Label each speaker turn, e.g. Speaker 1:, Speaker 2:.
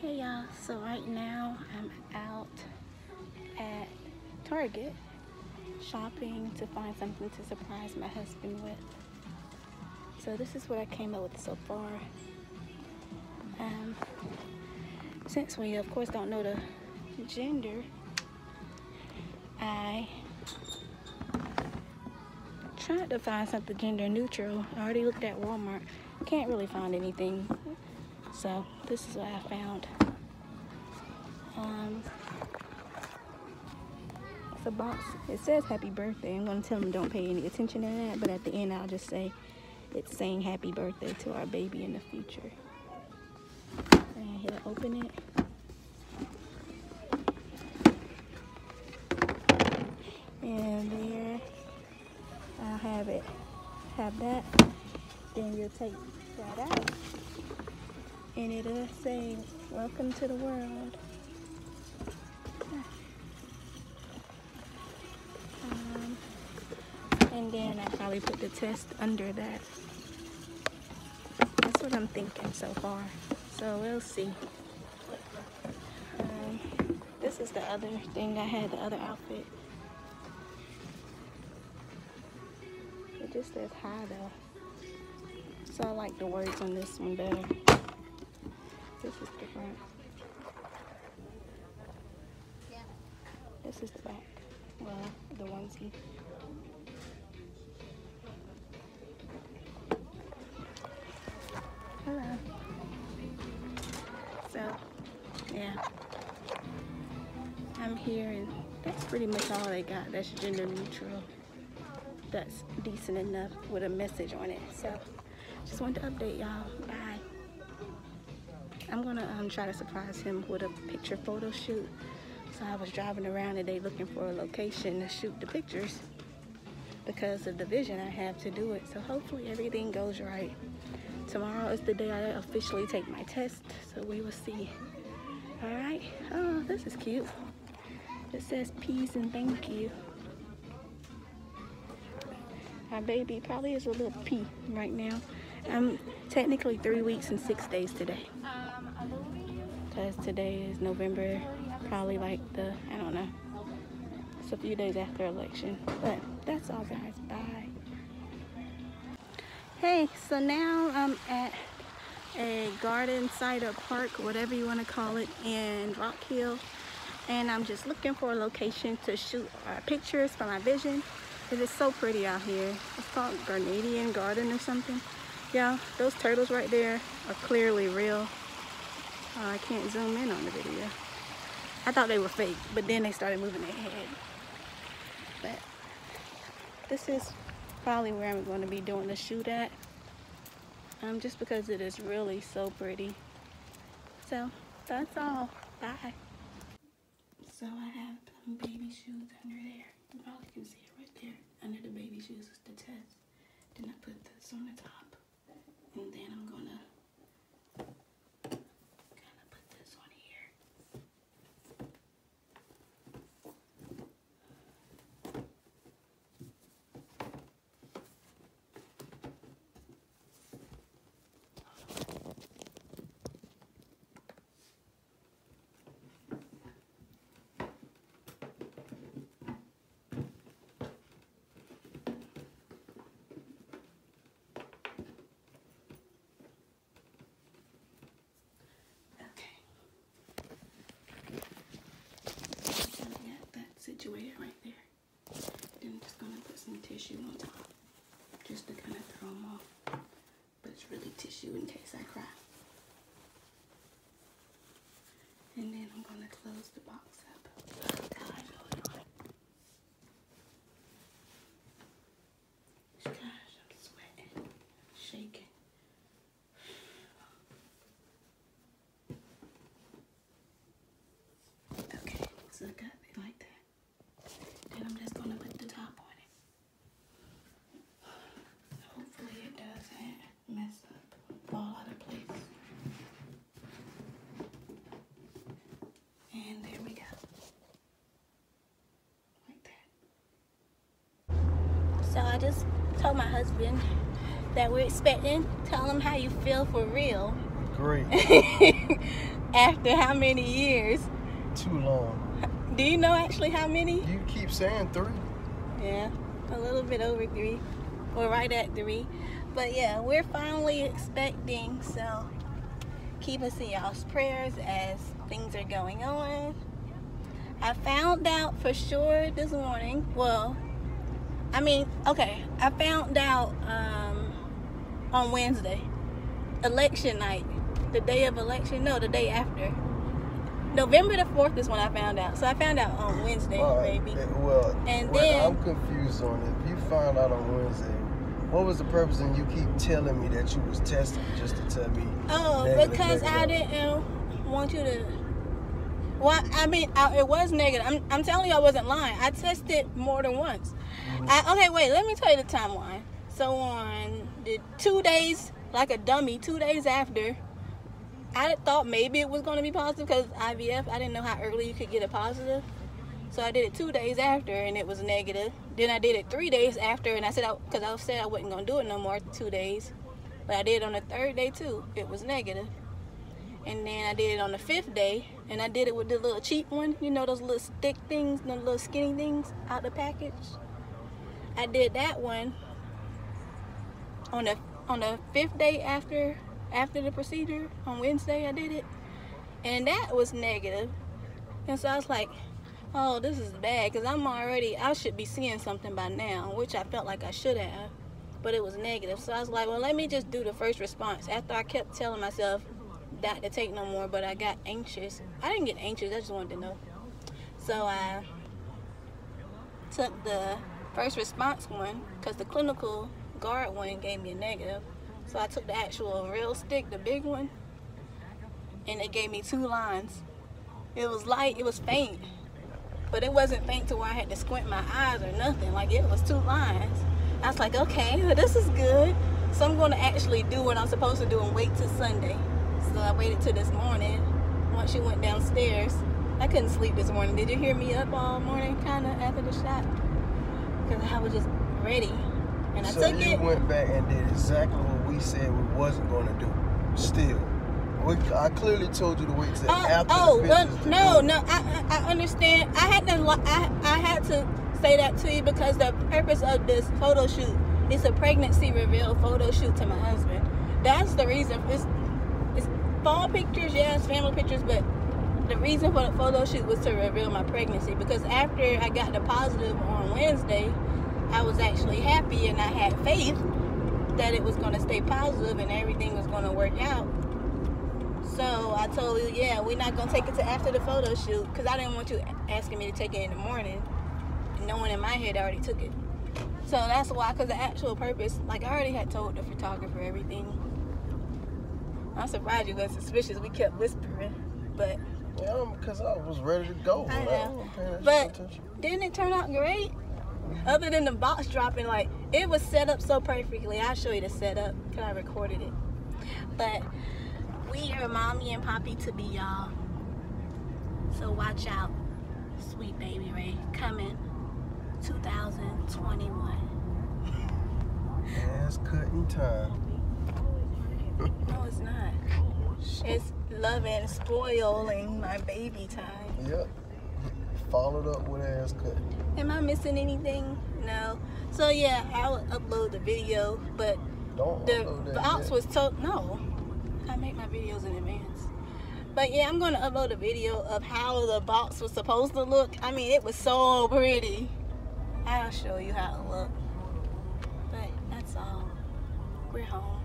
Speaker 1: Hey y'all, so right now I'm out at Target shopping to find something to surprise my husband with. So this is what I came up with so far. Um, since we of course don't know the gender, I tried to find something gender neutral. I already looked at Walmart. Can't really find anything. So this is what I found. Um, it's a box. It says happy birthday. I'm gonna tell them don't pay any attention to that, but at the end I'll just say it's saying happy birthday to our baby in the future. And I hit open it. And there I'll have it. Have that. Then you'll take that out. And it'll say, welcome to the world. Um, and then I'll probably put the test under that. That's what I'm thinking so far. So we'll see. Um, this is the other thing I had, the other outfit. It just says hi though. So I like the words on this one better. This is front. This is the back. Well, the onesie. Hello. So, yeah. I'm here and that's pretty much all they got. That's gender neutral. That's decent enough with a message on it. So, just wanted to update y'all. Bye. I'm gonna um, try to surprise him with a picture photo shoot. So I was driving around today looking for a location to shoot the pictures because of the vision I have to do it. So hopefully everything goes right. Tomorrow is the day I officially take my test, so we will see. All right. Oh, this is cute. It says peace and thank you. Our baby probably is a little pee right now. I'm technically three weeks and six days today. Because today is November, probably like the, I don't know. It's a few days after election. But that's all guys, bye. Hey, so now I'm at a garden site or park, whatever you want to call it, in Rock Hill. And I'm just looking for a location to shoot uh, pictures for my vision. Cause It is so pretty out here. It's called Grenadian Garden or something. Yeah, those turtles right there are clearly real. Uh, I can't zoom in on the video. I thought they were fake, but then they started moving their head. But this is probably where I'm going to be doing the shoot at. Um, just because it is really so pretty. So, that's all. Bye. So I have um, baby shoes under there. You probably can see it right there. Under the baby shoes is the test. Then I put this on the top. And then I'm gonna kind of put this on here. Okay. So I got that situated right there. Then I'm just gonna put some tissue on top, just to kind of throw them off. But it's really tissue And then I'm gonna close the box up. Oh God, hold on. Gosh, I'm sweating, shaking. Okay, so I got it like that. Then I'm just gonna put the top on it. Hopefully it doesn't mess up, fall out of place. And there we go. Like that. So I just told my husband that we're expecting. Tell him how you feel for real.
Speaker 2: Great.
Speaker 1: After how many years?
Speaker 2: Too long.
Speaker 1: Do you know actually how many?
Speaker 2: You keep saying three.
Speaker 1: Yeah, a little bit over three. We're right at three. But yeah, we're finally expecting, so keep us in y'all's prayers as things are going on. I found out for sure this morning. Well, I mean, okay, I found out um, on Wednesday, election night, the day of election. No, the day after. November the fourth is when I found out. So I found out on Wednesday,
Speaker 2: right. eh, Well,
Speaker 1: And
Speaker 2: well,
Speaker 1: then-
Speaker 2: I'm confused on it. If you found out on Wednesday, what was the purpose? And you keep telling me that you was testing just to tell me.
Speaker 1: Oh, because I didn't want you to. Well, I mean, I, it was negative. I'm, I'm telling you, I wasn't lying. I tested more than once. Mm-hmm. I, okay, wait. Let me tell you the timeline. So on the two days, like a dummy, two days after, I thought maybe it was going to be positive because IVF. I didn't know how early you could get a positive. So I did it two days after, and it was negative. Then I did it three days after, and I said because I, said I wasn't going to do it no more two days. But I did it on the third day too. It was negative. And then I did it on the fifth day, and I did it with the little cheap one. You know those little stick things, the little skinny things out the package. I did that one on the on the fifth day after after the procedure on Wednesday. I did it, and that was negative. And so I was like, "Oh, this is bad," because I'm already I should be seeing something by now, which I felt like I should have but it was negative. So I was like, well, let me just do the first response. After I kept telling myself not to take no more, but I got anxious. I didn't get anxious, I just wanted to know. So I took the first response one because the clinical guard one gave me a negative. So I took the actual real stick, the big one, and it gave me two lines. It was light, it was faint, but it wasn't faint to where I had to squint my eyes or nothing. Like it was two lines. I was like, okay, well, this is good. So I'm going to actually do what I'm supposed to do and wait till Sunday. So I waited till this morning. Once she went downstairs, I couldn't sleep this morning. Did you hear me up all morning, kind of after the shot? Because I was just ready, and I
Speaker 2: so
Speaker 1: took
Speaker 2: you
Speaker 1: it.
Speaker 2: went back and did exactly what we said we wasn't going to do. Still, we, I clearly told you to wait till uh,
Speaker 1: Oh,
Speaker 2: after
Speaker 1: oh
Speaker 2: the
Speaker 1: well,
Speaker 2: pictures
Speaker 1: no, no, I, I understand. I had to, I, I had to say that to you because the purpose of this photo shoot is a pregnancy reveal photo shoot to my husband. That's the reason. It's fall pictures, yes, family pictures, but the reason for the photo shoot was to reveal my pregnancy because after I got the positive on Wednesday, I was actually happy and I had faith that it was going to stay positive and everything was going to work out. So I told you, yeah, we're not gonna take it to after the photo shoot because I didn't want you asking me to take it in the morning, No one in my head already took it. So that's why, because the actual purpose, like I already had told the photographer everything. I'm surprised you got suspicious. We kept whispering, but
Speaker 2: Yeah, because I was ready to go.
Speaker 1: I
Speaker 2: but
Speaker 1: know.
Speaker 2: that
Speaker 1: But
Speaker 2: attention.
Speaker 1: didn't it turn out great? Other than the box dropping, like it was set up so perfectly. I'll show you the setup because I recorded it. But we are mommy and poppy to be, y'all. So watch out, sweet baby Ray, coming 2021.
Speaker 2: Ass cutting time.
Speaker 1: No, it's not. It's loving, spoiling my baby time.
Speaker 2: Yep. Followed up with ass cut.
Speaker 1: Am I missing anything? No. So yeah, I'll upload the video, but
Speaker 2: Don't
Speaker 1: the box was told no. I make my videos in advance. But yeah, I'm gonna upload a video of how the box was supposed to look. I mean, it was so pretty. I'll show you how it looked. But that's all. We're home.